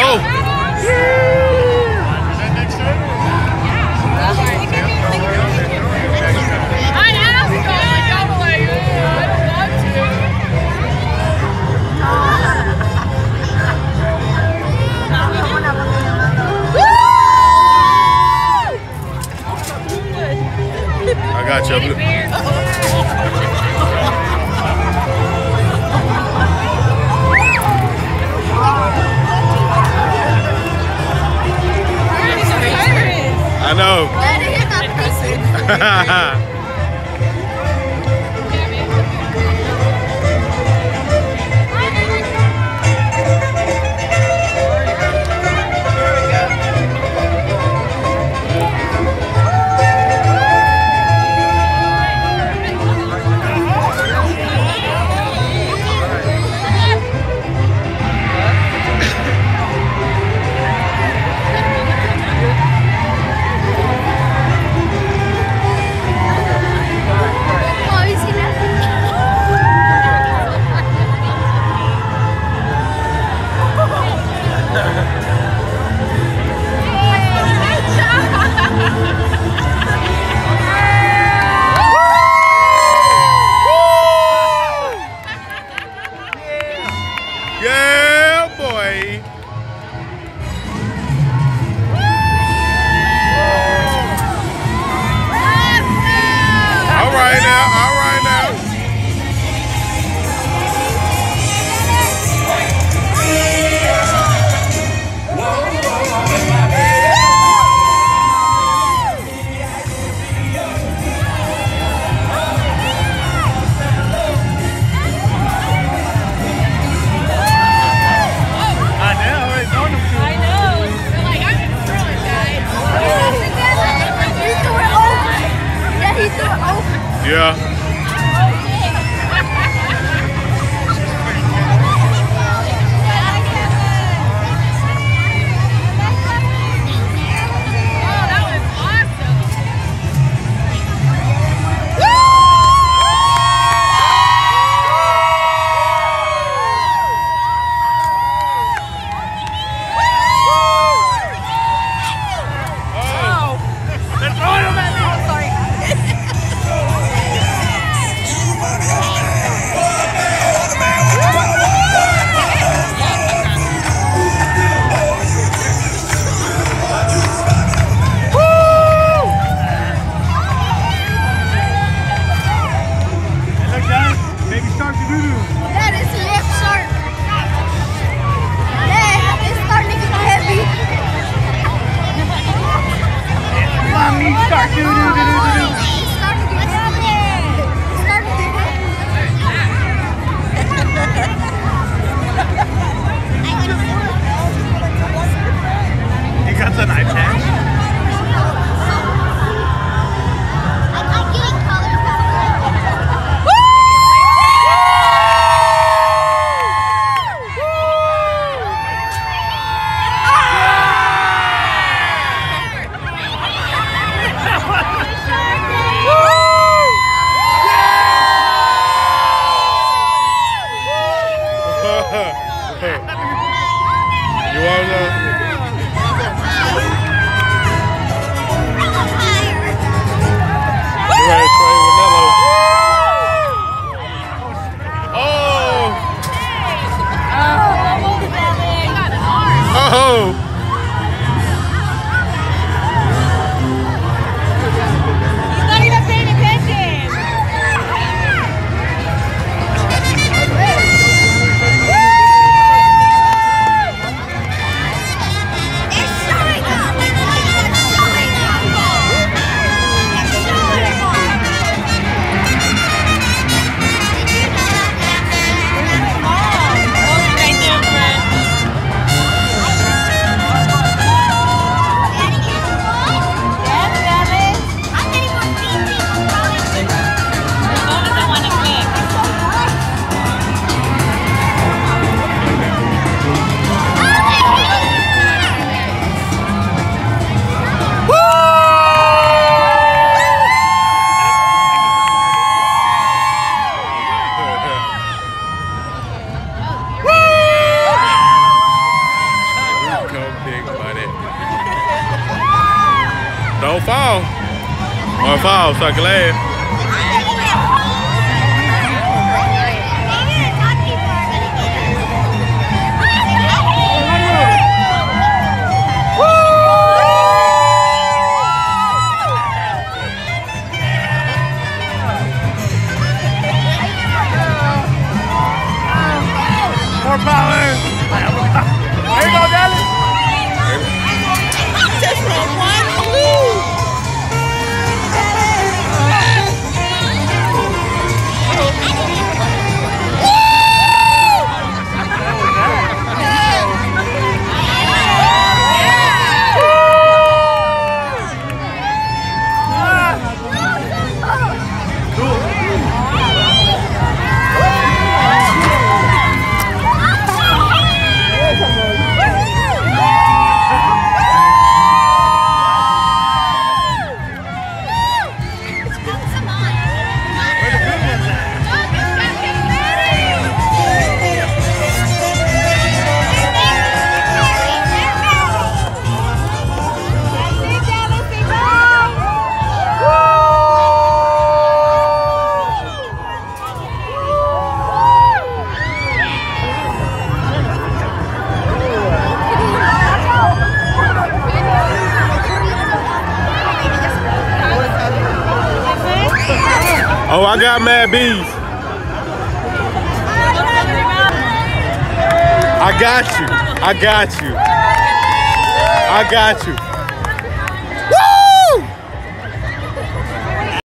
Oh. All right now. All right Yeah. Or fall so I can Oh, I got mad bees. I got you. I got you. I got you.